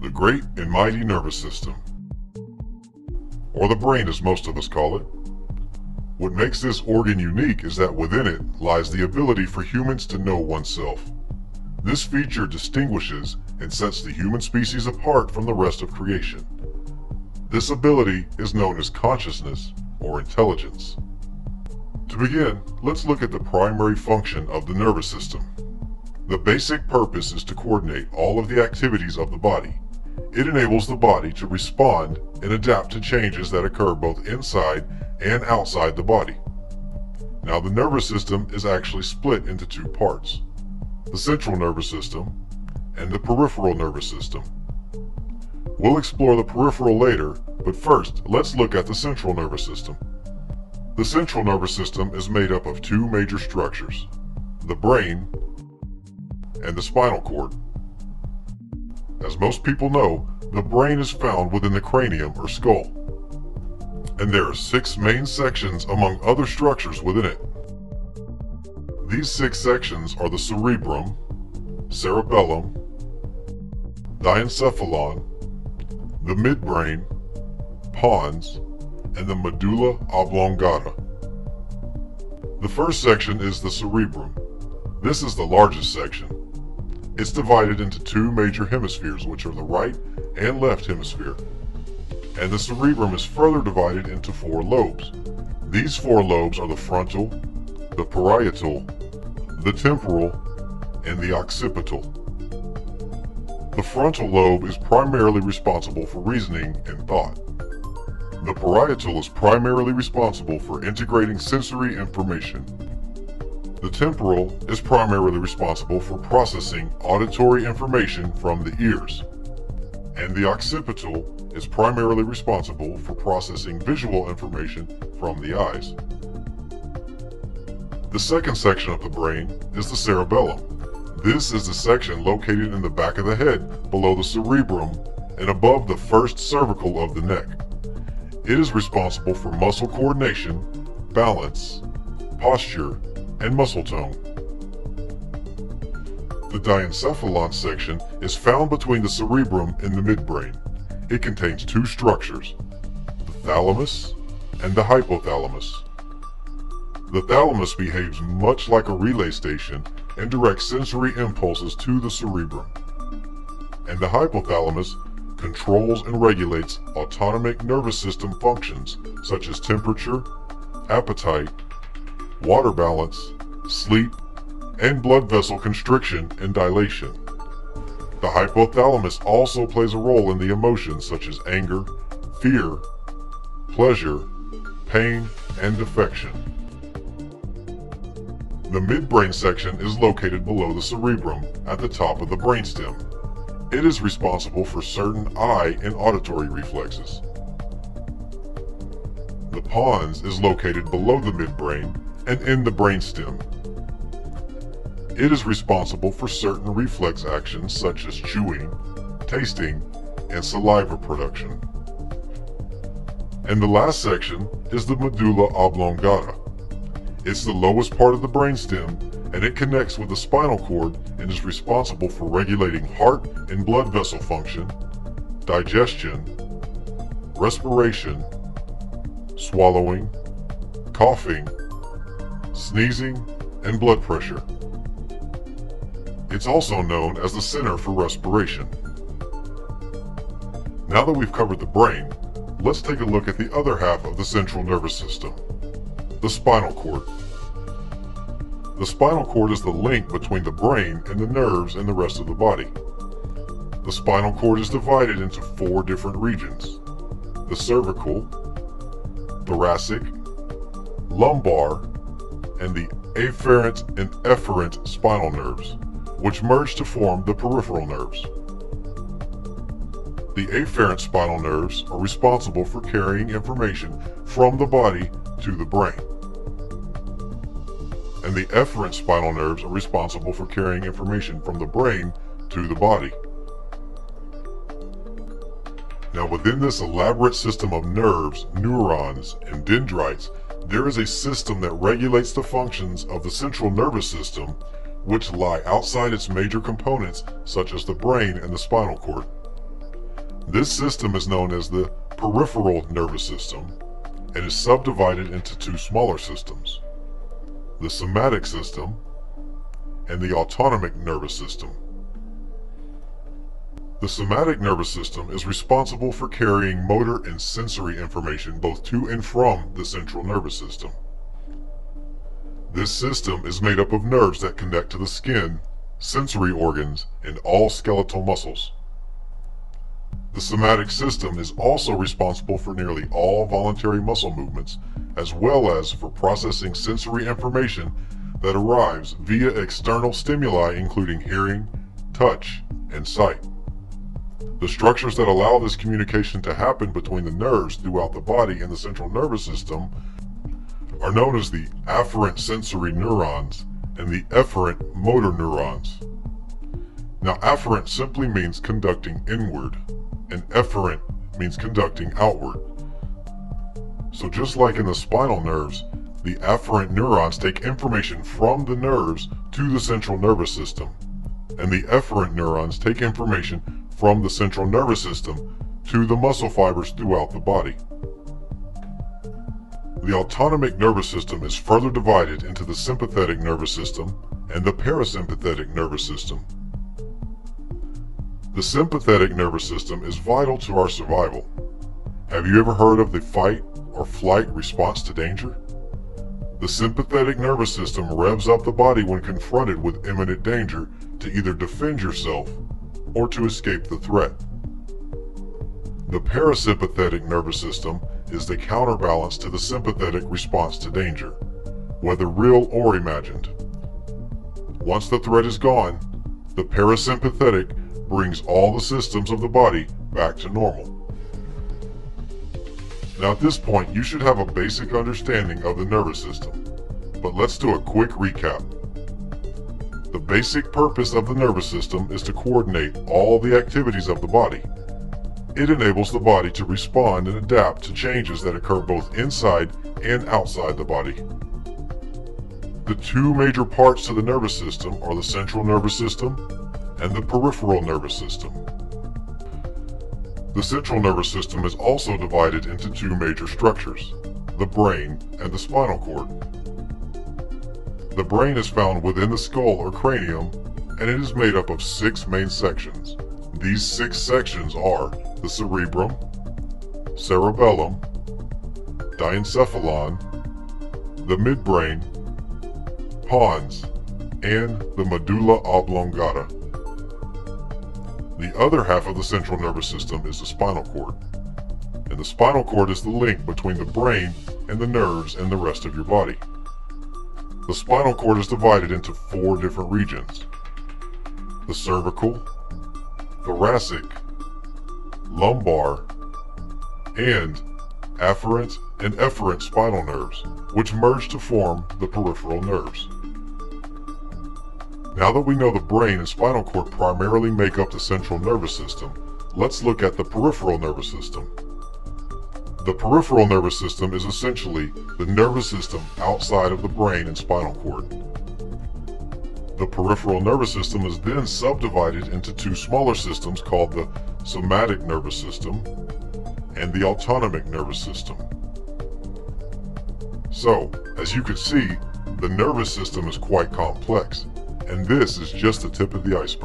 the great and mighty nervous system. Or the brain as most of us call it. What makes this organ unique is that within it lies the ability for humans to know oneself. This feature distinguishes and sets the human species apart from the rest of creation. This ability is known as consciousness or intelligence. To begin, let's look at the primary function of the nervous system. The basic purpose is to coordinate all of the activities of the body. It enables the body to respond and adapt to changes that occur both inside and outside the body. Now the nervous system is actually split into two parts. The central nervous system and the peripheral nervous system. We'll explore the peripheral later, but first let's look at the central nervous system. The central nervous system is made up of two major structures, the brain and the spinal cord. As most people know, the brain is found within the cranium or skull. And there are six main sections among other structures within it. These six sections are the cerebrum, cerebellum, diencephalon, the midbrain, pons, and the medulla oblongata. The first section is the cerebrum. This is the largest section. It's divided into two major hemispheres, which are the right and left hemisphere. And the cerebrum is further divided into four lobes. These four lobes are the frontal, the parietal, the temporal, and the occipital. The frontal lobe is primarily responsible for reasoning and thought. The parietal is primarily responsible for integrating sensory information. The temporal is primarily responsible for processing auditory information from the ears. And the occipital is primarily responsible for processing visual information from the eyes. The second section of the brain is the cerebellum. This is the section located in the back of the head, below the cerebrum, and above the first cervical of the neck. It is responsible for muscle coordination, balance, posture, and muscle tone. The diencephalon section is found between the cerebrum and the midbrain. It contains two structures, the thalamus and the hypothalamus. The thalamus behaves much like a relay station and directs sensory impulses to the cerebrum. And the hypothalamus controls and regulates autonomic nervous system functions such as temperature, appetite, water balance, sleep, and blood vessel constriction and dilation. The hypothalamus also plays a role in the emotions such as anger, fear, pleasure, pain, and affection. The midbrain section is located below the cerebrum at the top of the brainstem. It is responsible for certain eye and auditory reflexes. The pons is located below the midbrain and in the brainstem. It is responsible for certain reflex actions such as chewing, tasting, and saliva production. And the last section is the medulla oblongata. It's the lowest part of the brainstem and it connects with the spinal cord and is responsible for regulating heart and blood vessel function, digestion, respiration, swallowing, coughing, sneezing, and blood pressure. It's also known as the center for respiration. Now that we've covered the brain, let's take a look at the other half of the central nervous system, the spinal cord. The spinal cord is the link between the brain and the nerves and the rest of the body. The spinal cord is divided into four different regions. The cervical, thoracic, lumbar, and the afferent and efferent spinal nerves, which merge to form the peripheral nerves. The afferent spinal nerves are responsible for carrying information from the body to the brain and the efferent spinal nerves are responsible for carrying information from the brain to the body. Now within this elaborate system of nerves, neurons, and dendrites, there is a system that regulates the functions of the central nervous system, which lie outside its major components such as the brain and the spinal cord. This system is known as the peripheral nervous system and is subdivided into two smaller systems, the somatic system and the autonomic nervous system. The somatic nervous system is responsible for carrying motor and sensory information both to and from the central nervous system. This system is made up of nerves that connect to the skin, sensory organs, and all skeletal muscles. The somatic system is also responsible for nearly all voluntary muscle movements, as well as for processing sensory information that arrives via external stimuli including hearing, touch, and sight. The structures that allow this communication to happen between the nerves throughout the body and the central nervous system are known as the afferent sensory neurons and the efferent motor neurons. Now, afferent simply means conducting inward, and efferent means conducting outward. So just like in the spinal nerves, the afferent neurons take information from the nerves to the central nervous system, and the efferent neurons take information from the central nervous system to the muscle fibers throughout the body. The autonomic nervous system is further divided into the sympathetic nervous system and the parasympathetic nervous system. The sympathetic nervous system is vital to our survival. Have you ever heard of the fight or flight response to danger? The sympathetic nervous system revs up the body when confronted with imminent danger to either defend yourself or to escape the threat. The parasympathetic nervous system is the counterbalance to the sympathetic response to danger, whether real or imagined. Once the threat is gone, the parasympathetic brings all the systems of the body back to normal. Now at this point, you should have a basic understanding of the nervous system, but let's do a quick recap. The basic purpose of the nervous system is to coordinate all the activities of the body. It enables the body to respond and adapt to changes that occur both inside and outside the body. The two major parts to the nervous system are the central nervous system and the peripheral nervous system. The central nervous system is also divided into two major structures, the brain and the spinal cord. The brain is found within the skull or cranium, and it is made up of six main sections. These six sections are the cerebrum, cerebellum, diencephalon, the midbrain, pons, and the medulla oblongata. The other half of the central nervous system is the spinal cord. And the spinal cord is the link between the brain and the nerves and the rest of your body. The spinal cord is divided into four different regions. The cervical, thoracic, lumbar, and afferent and efferent spinal nerves, which merge to form the peripheral nerves. Now that we know the brain and spinal cord primarily make up the central nervous system, let's look at the peripheral nervous system. The peripheral nervous system is essentially the nervous system outside of the brain and spinal cord. The peripheral nervous system is then subdivided into two smaller systems called the somatic nervous system and the autonomic nervous system. So, as you can see, the nervous system is quite complex and this is just the tip of the iceberg.